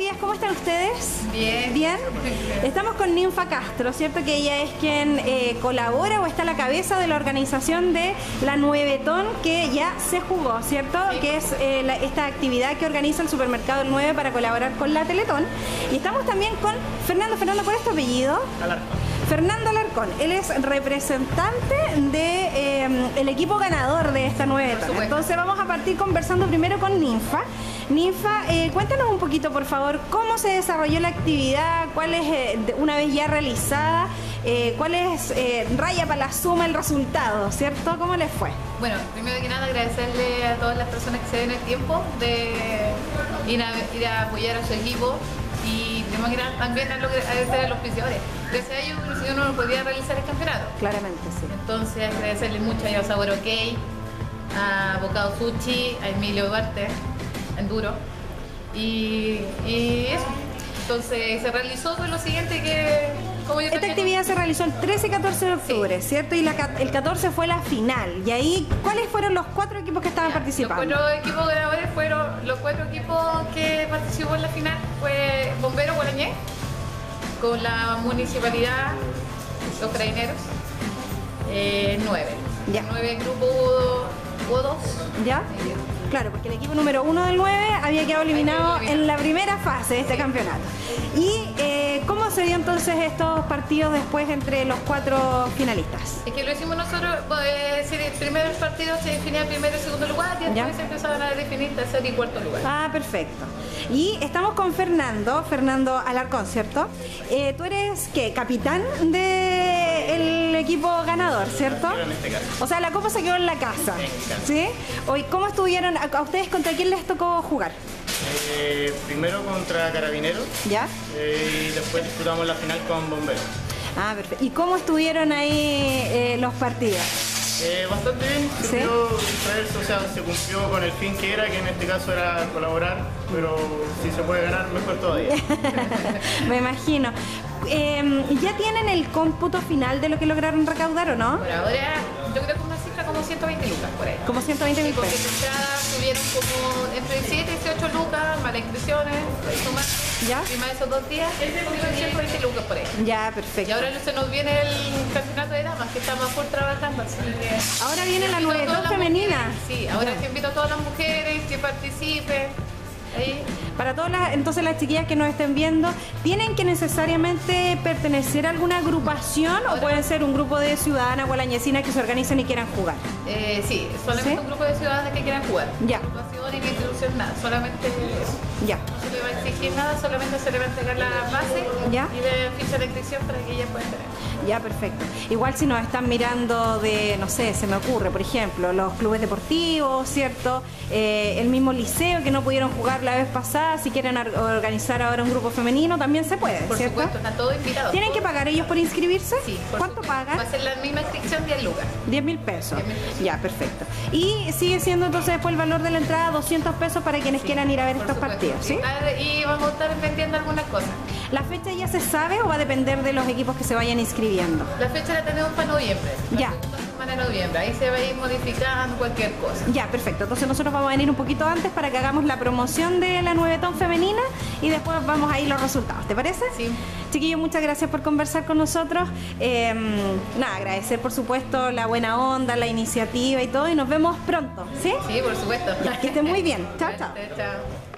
días, ¿cómo están ustedes? Bien. ¿Bien? Estamos con Ninfa Castro, ¿cierto? Que ella es quien eh, colabora o está a la cabeza de la organización de la Nuevetón que ya se jugó, ¿cierto? Que es eh, la- esta actividad que organiza el supermercado El 9 para colaborar con la Teletón. Y estamos también con Fernando. Fernando, ¿cuál es tu apellido? Fernando Alarcón, él es representante del equipo ganador de esta supuesto. Entonces vamos a partir conversando primero con Ninfa. Ninfa, eh, cuéntanos un poquito por favor cómo se desarrolló la actividad, cuál es, eh, una vez ya realizada, eh, cuál es, eh, raya para la suma el resultado, ¿cierto? ¿Cómo les fue? Bueno, primero que nada agradecerle a todas las personas que se den el tiempo de ir a, ir a apoyar a su equipo y primero que nada también a agradecer a los auspiciadores. Gracias a ellos si uno no podía realizar el campeonato. Claramente, sí. Entonces agradecerle mucho a Sabor OK, a Bocado Sushi, a Emilio Duarte, a Enduro y, y eso. Entonces se realizó lo siguiente que como yo Esta actividad se realizó el 13 y 14 de octubre, ¿cierto? Y la el 14 fue la final. Y ahí, ¿cuáles fueron los cuatro equipos que estaban participando? Los cuatro equipos ganadores fueron los cuatro equipos que participó en la final fue Bombero Guarañé con la municipalidad, los carabineros, eh, nueve. Ya. Nueve grupos hubo dos. ¿Ya? Claro, porque el equipo número uno del 9 había quedado eliminado en la primera fase de este campeonato. ¿Y eh, cómo se dio entonces estos partidos después entre los cuatro finalistas? Es que lo hicimos nosotros, pues, decir, el primer partido se definía primero y segundo lugar y después se empezaban a definir tercer y cuarto lugar. Ah, perfecto. Y estamos con Fernando, Fernando Alarcón, ¿cierto? Eh, tú eres, ¿qué? Capitán del equipo ganador, ¿cierto? O sea, la copa se quedó en la casa, ¿sí? Hoy, ¿cómo estuvieron? ¿A a ustedes contra quién les tocó jugar? Eh, primero contra Carabineros ¿Ya? eh, y después disputamos la final con Bomberos. Ah, perfecto. ¿Y cómo estuvieron ahí eh, los partidos? Eh, bastante bien, se o sea, se cumplió con el fin que era, que en este caso era colaborar, pero si se puede ganar, mejor todavía. Me imagino. Eh, ¿Ya tienen el cómputo final de lo que lograron recaudar o no? Por ahora, yo creo que una cifra como 120 lucas por ahí. Como 120 mil porque pesos. de entrada tuvieron como entre 17 y 18 lucas, más las inscripciones. ¿Ya? Y más esos dos días, tuvieron 120 lucas por ahí. Ya, Y perfecto. ahora se nos viene el campeonato de damas, que estamos por trabajando, así que... Ahora viene la Invito a todas novedad las femenina. mujeres, Sí, ahora que invito a todas las mujeres que participen. Ahí. Para todas las, entonces las chiquillas que nos estén viendo, ¿tienen que necesariamente pertenecer a alguna agrupación o pueden ser un grupo de ciudadanas gualañecinas que se organicen y quieran jugar? Eh, sí, solamente ¿Sí? un grupo de ciudadanos que quieran jugar. Ya. Ni nada, solamente eso. Ya. No se exigir nada, solamente se le va a entregar la base Ya. y de ficha de inscripción para que ellas puedan tener. Ya, perfecto. Igual si nos están mirando de, no sé, se me ocurre, por ejemplo, los clubes deportivos, ¿cierto? Eh, el mismo liceo que no pudieron jugar la vez pasada, si quieren or- organizar ahora un grupo femenino, también se puede, Por ¿cierto? supuesto, están todos invitados. ¿Tienen que pagar ellos por inscribirse? Sí, por ¿Cuánto supuesto. pagan? Va a ser la misma inscripción 10 lucas. 10 mil pesos. 10.000 pesos. Ya, perfecto. Y sigue siendo entonces después el valor de la entrada 200 pesos para quienes quieran ir a ver Por estos supuesto. partidos, ¿sí? Ah, Y vamos a estar vendiendo algunas cosas. ¿La fecha ya se sabe o va a depender de los equipos que se vayan inscribiendo? La fecha la tenemos para noviembre. Ya. de noviembre. Ahí se va a ir modificando cualquier cosa. Ya, perfecto. Entonces nosotros vamos a venir un poquito antes para que hagamos la promoción de la nuevetón femenina y después vamos a ir los resultados. ¿Te parece? Sí. Chiquillos, muchas gracias por conversar con nosotros. Eh, nada, agradecer por supuesto la buena onda, la iniciativa y todo y nos vemos pronto. ¿Sí? Sí, por supuesto. Ya, que estén muy bien. Chao, chao. Chao.